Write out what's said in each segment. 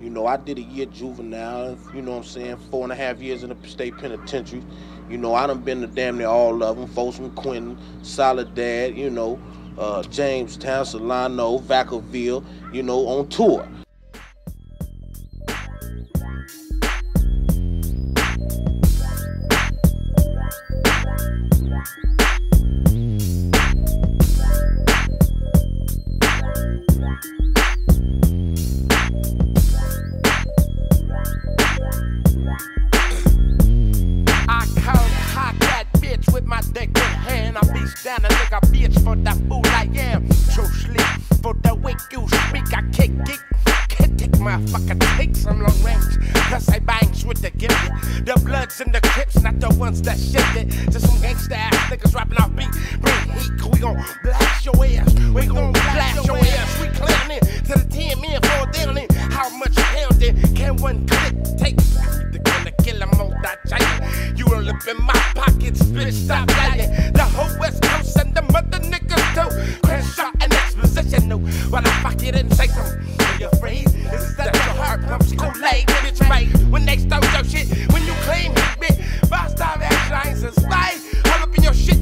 You know, I did a year juvenile, you know what I'm saying, four and a half years in the state penitentiary. You know, I done been to damn near all of them, folks from Quentin, Soledad, you know, uh, Jamestown, Solano, Vacaville, you know, on tour. Be standing like a bitch for the fool I am. Sleep for the weak you speak. I kick it. Can't take my fucking take some long range. cause I bangs with the gifted. The bloods and the crips, not the ones that shit shifted. Just some gangsta ass niggas rapping off beat. Bring heat, 'cause we gon' blast your ass. We gon' blast your ass. We clearing it to the 10 men for it. How much pounding can one clip take? In my pockets, bitch, stop lying. The whole West Coast and the mother niggas too. Crenshaw and exposition, no. Why the fuck you didn't say something? Are you afraid? Is that your heart pumps Kool-Aid, bitch, right? When they stole your shit, when you claim it, bitch. Five star action, I ain't spy. All up in your shit,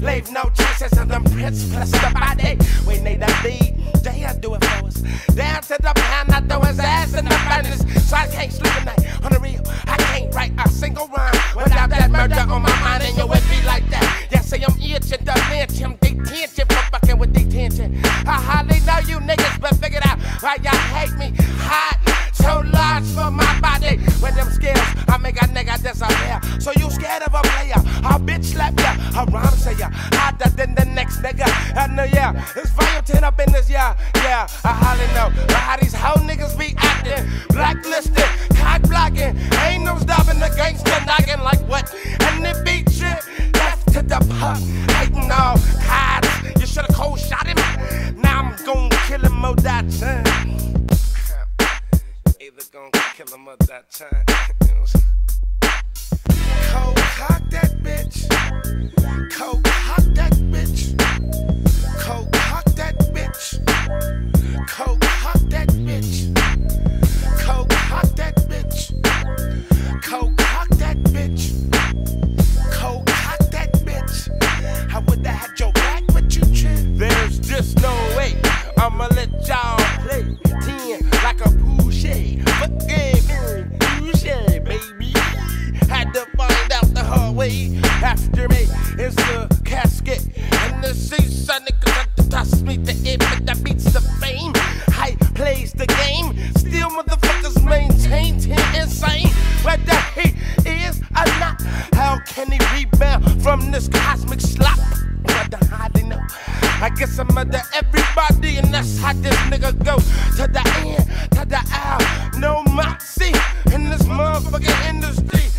Leave no traces of them prints plus the body. We need a beat. They'll do it for us. Down to the pound, I throw his ass in the furnace. So I can't sleep at night. On the real, I can't write a single rhyme without that murder on my mind. And you would be like that. Yeah, say I'm itching to lynch him. Detention for fucking with detention. I hardly know you niggas, but figured out why y'all hate me. Hot, so large for my body. With them skills, I make a nigga disappear. So you scared of a player? A bitch slap a rhyme say ya. Hotter than the next nigga. I know, yeah. It's volume 10 up in this, yeah. Yeah, I hardly know. How these hoe niggas be acting. Blacklisted, cock blocking. Ain't no stopping the gangster knocking like what? And it beat shit. Left to the puck. Hating all cards. You should've cold shot him. Now I'm gonna kill him all that time. Either gonna kill him or that time. I'ma let y'all play ten like a yeah, out the hard way. After me is the casket and the season. Niggas have to toss me to it, but that beats the fame. I plays the game. Still motherfuckers maintain him insane. Where Whether he is or not, how can he rebound from this cosmic slop? The know. I guess I'm under everybody, and that's how this nigga go. To the end, to the out. No moxie in this motherfucking industry.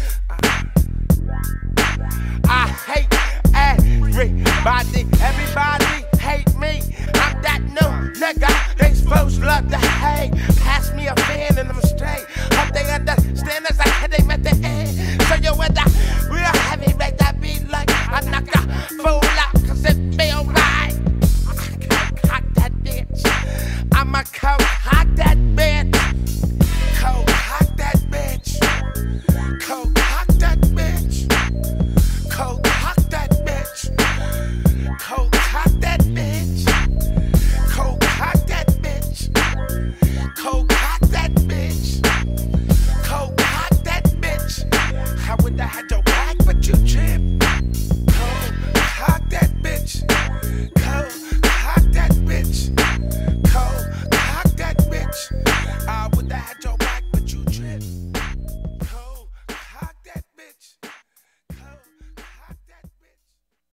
Everybody, everybody hate me. I'm that new nigga. They supposed love to hate. but you trip, Cold, hot that bitch. Cold.